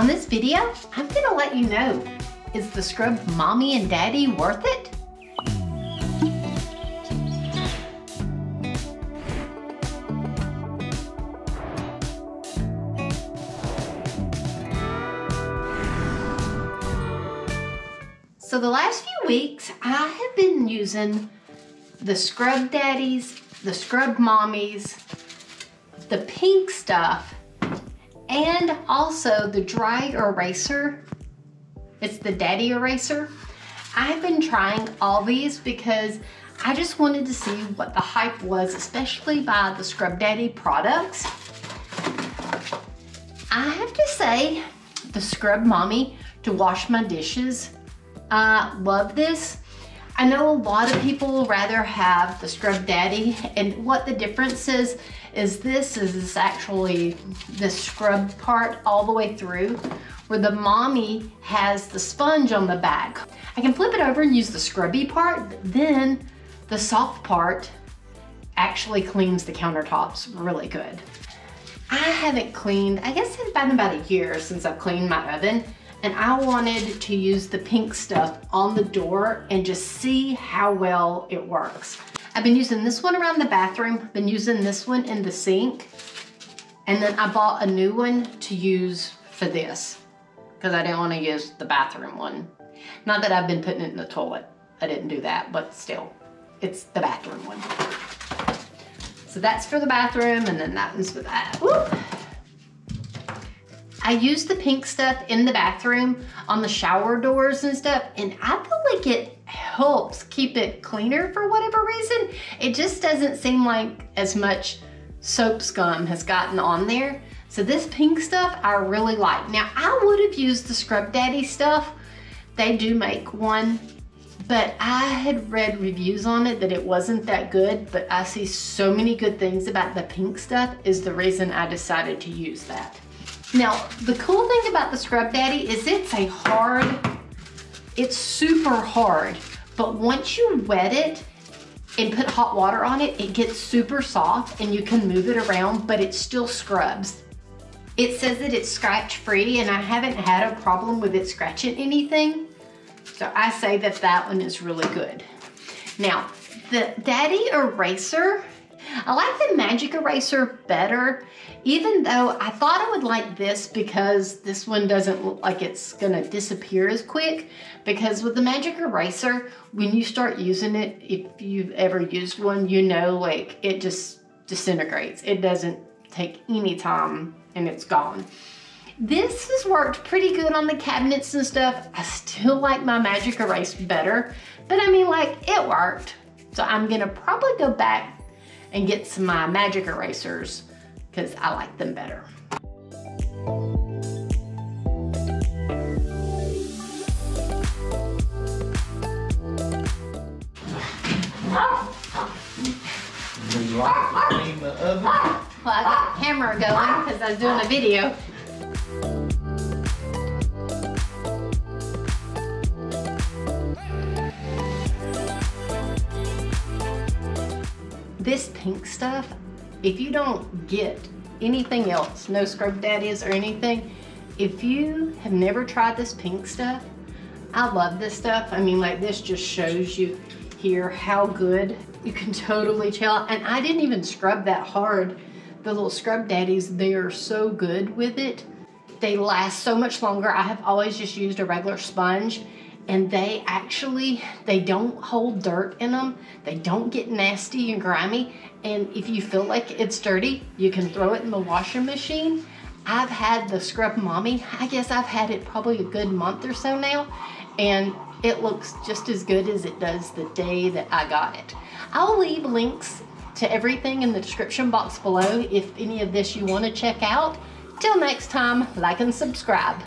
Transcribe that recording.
On this video, I'm gonna let you know, is the scrub mommy and daddy worth it? So the last few weeks, I have been using the Scrub Daddies, the Scrub Mommies, the pink stuff, and also the dry eraser. It's the Daddy Eraser. I've been trying all these because I just wanted to see what the hype was, especially by the Scrub Daddy products. I have to say, the Scrub Mommy to wash my dishes I love this. I know a lot of people rather have the Scrub Daddy and what the difference is, is this is this actually the scrub part all the way through where the mommy has the sponge on the back. I can flip it over and use the scrubby part, then the soft part actually cleans the countertops really good. I haven't cleaned, I guess it's been about a year since I've cleaned my oven and I wanted to use the pink stuff on the door and just see how well it works. I've been using this one around the bathroom, been using this one in the sink, and then I bought a new one to use for this because I didn't want to use the bathroom one. Not that I've been putting it in the toilet. I didn't do that, but still, it's the bathroom one. So that's for the bathroom, and then that one's for that. I use the pink stuff in the bathroom on the shower doors and stuff, and I feel like it helps keep it cleaner for whatever reason. It just doesn't seem like as much soap scum has gotten on there. So this pink stuff I really like. Now I would have used the Scrub Daddy stuff. They do make one, but I had read reviews on it that it wasn't that good, but I see so many good things about the pink stuff is the reason I decided to use that. Now, the cool thing about the Scrub Daddy is it's a hard, it's super hard, but once you wet it and put hot water on it, it gets super soft and you can move it around, but it still scrubs. It says that it's scratch free and I haven't had a problem with it scratching anything. So I say that that one is really good. Now, the Daddy Eraser, I like the Magic Eraser better, even though I thought I would like this because this one doesn't look like it's gonna disappear as quick. Because with the Magic Eraser, when you start using it, if you've ever used one, you know like it just disintegrates. It doesn't take any time and it's gone. This has worked pretty good on the cabinets and stuff. I still like my Magic Erase better, but I mean like it worked. So I'm gonna probably go back and get some my magic erasers because I like them better. Well, I got the camera going because I was doing a video. This pink stuff, if you don't get anything else, no scrub daddies or anything, if you have never tried this pink stuff, I love this stuff. I mean, like this just shows you here how good you can totally tell. And I didn't even scrub that hard. The little scrub daddies, they are so good with it. They last so much longer. I have always just used a regular sponge and they actually they don't hold dirt in them they don't get nasty and grimy. And if you feel like it's dirty you can throw it in the washing machine. I've had the scrub mommy. I guess I've had it probably a good month or so now and it looks just as good as it does the day that I got it. I'll leave links to everything in the description box below if any of this you want to check out. Till next time like and subscribe